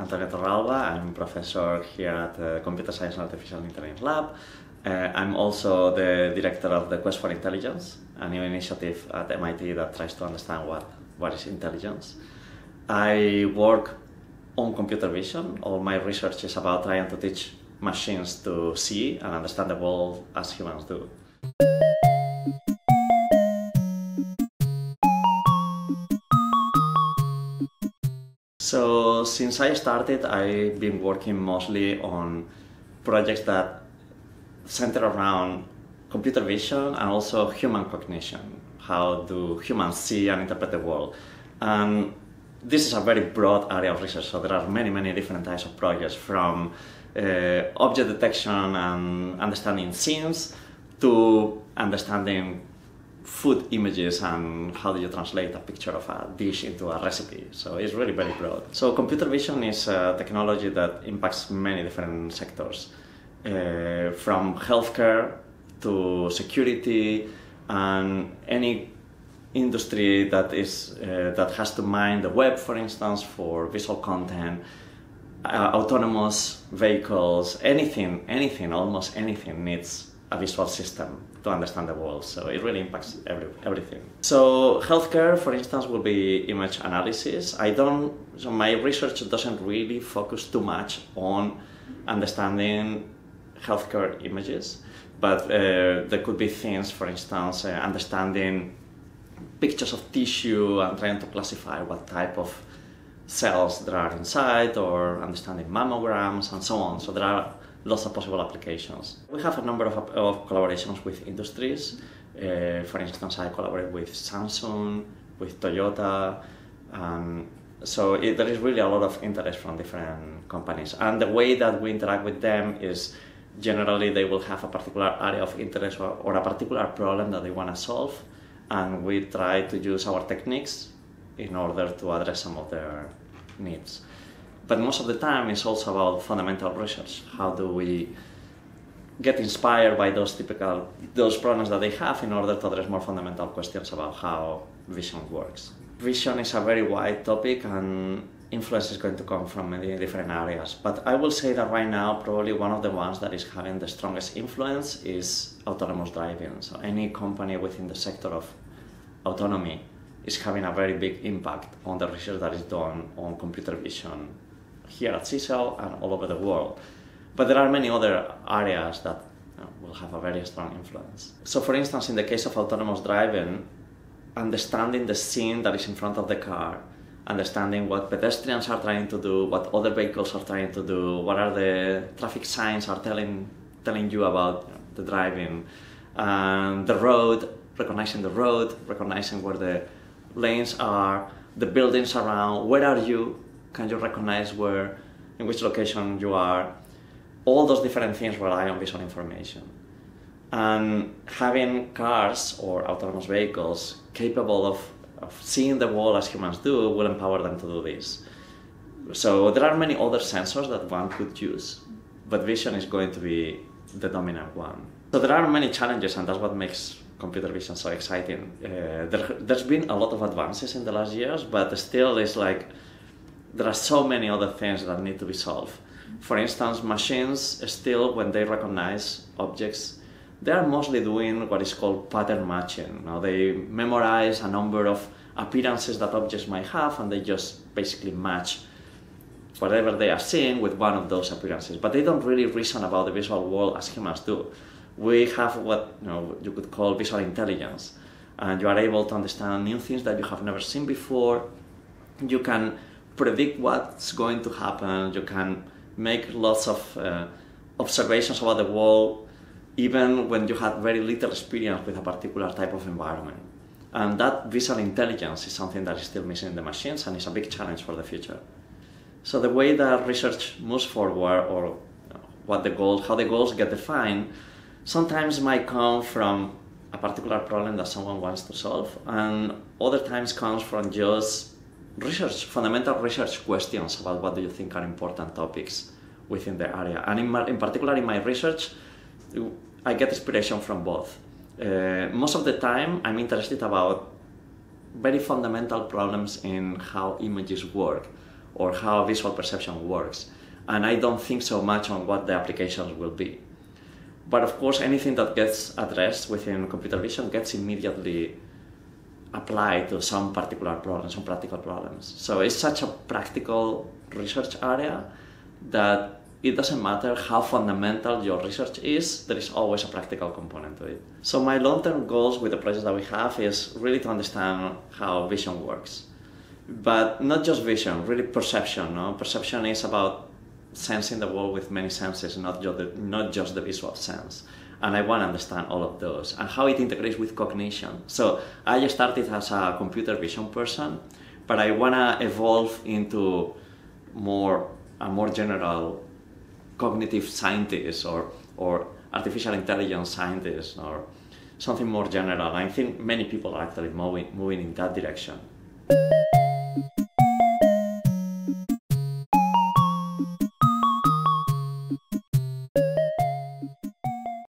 Antonio Torralba. I'm professor here at the Computer Science and Artificial Intelligence Lab. Uh, I'm also the director of the Quest for Intelligence, a new initiative at MIT that tries to understand what, what is intelligence. I work on computer vision. All my research is about trying to teach machines to see and understand the world as humans do. So since I started, I've been working mostly on projects that center around computer vision and also human cognition. How do humans see and interpret the world? And this is a very broad area of research, so there are many, many different types of projects from uh, object detection and understanding scenes to understanding food images and how do you translate a picture of a dish into a recipe. So it's really very broad. So computer vision is a technology that impacts many different sectors, uh, from healthcare to security and any industry that is uh, that has to mine the web, for instance, for visual content. Uh, autonomous vehicles, anything, anything, almost anything needs a visual system to understand the world. So it really impacts every, everything. So healthcare, for instance, will be image analysis. I don't. So my research doesn't really focus too much on understanding healthcare images, but uh, there could be things, for instance, uh, understanding pictures of tissue and trying to classify what type of cells there are inside, or understanding mammograms and so on. So there are lots of possible applications. We have a number of, of collaborations with industries. Uh, for instance, I collaborate with Samsung, with Toyota, and so it, there is really a lot of interest from different companies. And the way that we interact with them is generally they will have a particular area of interest or, or a particular problem that they want to solve, and we try to use our techniques in order to address some of their needs but most of the time it's also about fundamental research. How do we get inspired by those typical those problems that they have in order to address more fundamental questions about how vision works. Vision is a very wide topic and influence is going to come from many different areas. But I will say that right now probably one of the ones that is having the strongest influence is autonomous driving. So any company within the sector of autonomy is having a very big impact on the research that is done on computer vision here at CSAIL and all over the world. But there are many other areas that will have a very strong influence. So, for instance, in the case of autonomous driving, understanding the scene that is in front of the car, understanding what pedestrians are trying to do, what other vehicles are trying to do, what are the traffic signs are telling telling you about the driving, and the road, recognizing the road, recognizing where the lanes are, the buildings around, where are you can you recognize where, in which location you are? All those different things rely on visual information. And having cars or autonomous vehicles capable of, of seeing the world as humans do will empower them to do this. So there are many other sensors that one could use, but vision is going to be the dominant one. So there are many challenges, and that's what makes computer vision so exciting. Uh, there, has been a lot of advances in the last years, but still, it's like there are so many other things that need to be solved. For instance, machines still, when they recognize objects, they are mostly doing what is called pattern matching. Now they memorize a number of appearances that objects might have, and they just basically match whatever they are seeing with one of those appearances. But they don't really reason about the visual world as humans do. We have what you know you could call visual intelligence, and you are able to understand new things that you have never seen before. You can predict what's going to happen. You can make lots of uh, observations about the world, even when you had very little experience with a particular type of environment. And that visual intelligence is something that is still missing in the machines and is a big challenge for the future. So the way that research moves forward, or what the goals, how the goals get defined, sometimes might come from a particular problem that someone wants to solve, and other times comes from just research, fundamental research questions about what do you think are important topics within the area. And in, my, in particular, in my research, I get inspiration from both. Uh, most of the time, I'm interested about very fundamental problems in how images work or how visual perception works. And I don't think so much on what the applications will be. But of course, anything that gets addressed within computer vision gets immediately applied to some particular problem, some practical problems. So it's such a practical research area that it doesn't matter how fundamental your research is, there is always a practical component to it. So my long-term goals with the project that we have is really to understand how vision works. But not just vision, really perception. No? Perception is about sensing the world with many senses, not just the, not just the visual sense. And I want to understand all of those and how it integrates with cognition. So I started as a computer vision person, but I want to evolve into more a more general cognitive scientist or, or artificial intelligence scientist or something more general. I think many people are actually moving, moving in that direction.